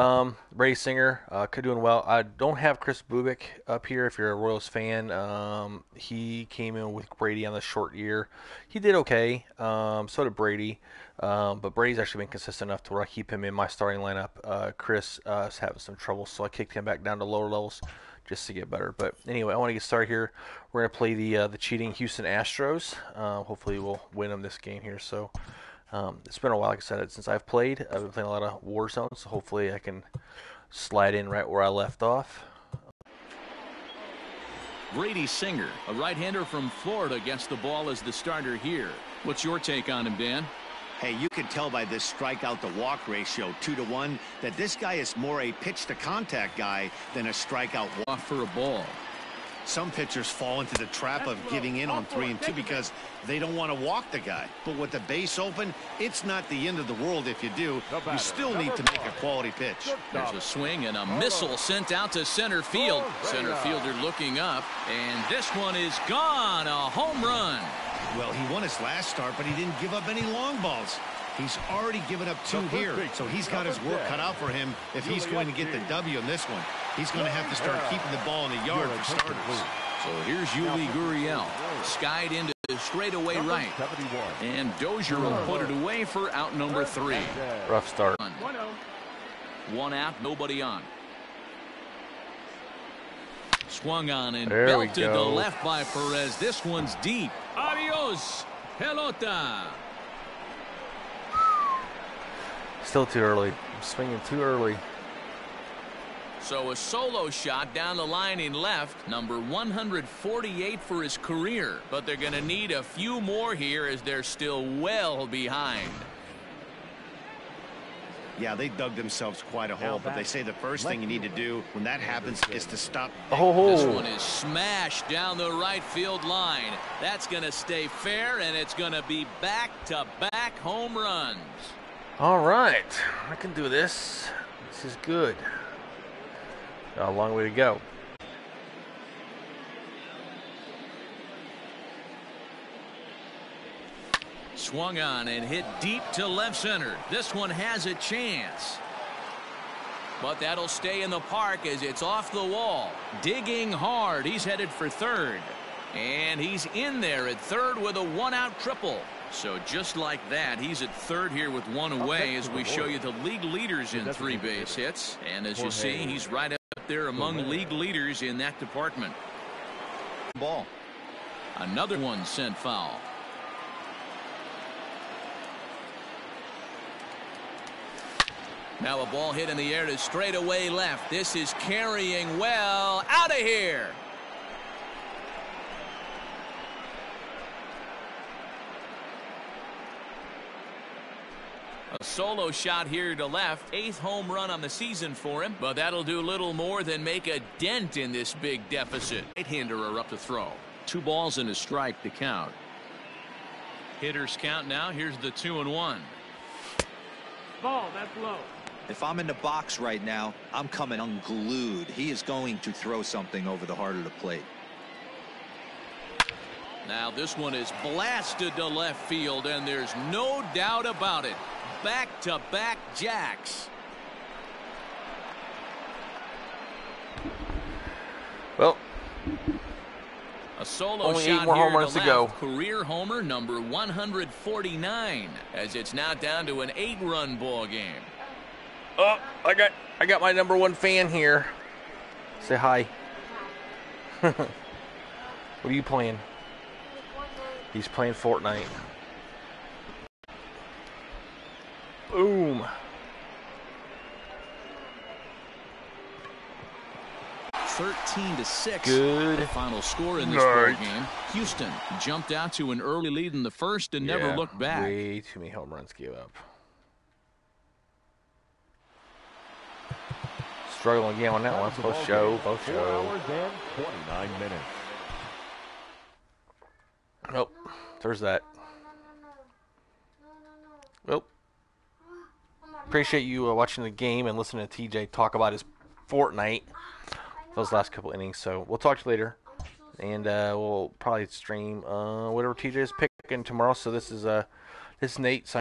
Um, Brady Singer, uh, could doing well. I don't have Kris Bubic up here. If you're a Royals fan, um, he came in with Brady on the short year. He did okay. Um, so did Brady. Um, but Brady's actually been consistent enough to where I keep him in my starting lineup. Uh, Kris uh, is having some trouble, so I kicked him back down to lower levels just to get better. But anyway, I want to get started here. We're gonna play the uh, the cheating Houston Astros. Uh, hopefully, we'll win them this game here. So. Um, it's been a while, like I said, since I've played. I've been playing a lot of Warzone, so hopefully I can slide in right where I left off. Brady Singer, a right-hander from Florida, gets the ball as the starter here. What's your take on him, Dan? Hey, you can tell by this strikeout to walk ratio, two to one, that this guy is more a pitch to contact guy than a strikeout walk for a ball. Some pitchers fall into the trap of giving in on three and two because they don't want to walk the guy. But with the base open, it's not the end of the world if you do. You still need to make a quality pitch. There's a swing and a missile sent out to center field. Center fielder looking up, and this one is gone. A home run. Well, he won his last start, but he didn't give up any long balls. He's already given up two here, so he's got his work cut out for him if he's going to get the W in this one. He's going to have to start keeping the ball in the yard for starters. So here's Yuli Gurriel. Skied into straightaway right. And Dozier will put it away for out number three. Rough start. Oh. One out, nobody on. Swung on and there belted to the left by Perez. This one's deep. Adios, pelota. Still too early. I'm swinging too early. So a solo shot down the line in left, number 148 for his career. But they're going to need a few more here as they're still well behind. Yeah, they dug themselves quite a hole, but they say the first thing you need to do when that happens is to stop. Oh. oh. This one is smashed down the right field line. That's going to stay fair, and it's going to be back-to-back -back home runs. All right, I can do this. This is good. Got a long way to go. Swung on and hit deep to left center. This one has a chance. But that'll stay in the park as it's off the wall. Digging hard. He's headed for third. And he's in there at third with a one-out triple. So just like that, he's at third here with one away as we show you the league leaders in three base hits. And as you see, he's right up there among league leaders in that department. Ball. Another one sent foul. Now a ball hit in the air to straightaway left. This is carrying well out of here. Solo shot here to left. Eighth home run on the season for him. But that'll do little more than make a dent in this big deficit. Right-hander are up to throw. Two balls and a strike to count. Hitters count now. Here's the two and one. Ball, that's low. If I'm in the box right now, I'm coming unglued. He is going to throw something over the heart of the plate. Now this one is blasted to left field, and there's no doubt about it. Back-to-back -back jacks. Well, a solo only shot eight more home runs to, to go. Career homer number 149, as it's now down to an eight-run ball game. Oh, I got I got my number one fan here. Say hi. what are you playing? He's playing Fortnite. 13 to 6. Good. Final score in this ball game. Houston jumped out to an early lead in the first and yeah, never looked back. Way too many home runs give up. Struggling again on that one. Both show, both show. Hours and 29 minutes. Nope. Oh, there's that. Well, appreciate you uh, watching the game and listening to TJ talk about his Fortnite those last couple innings. So we'll talk to you later, and uh, we'll probably stream uh, whatever TJ is picking tomorrow. So this is uh, this is Nate.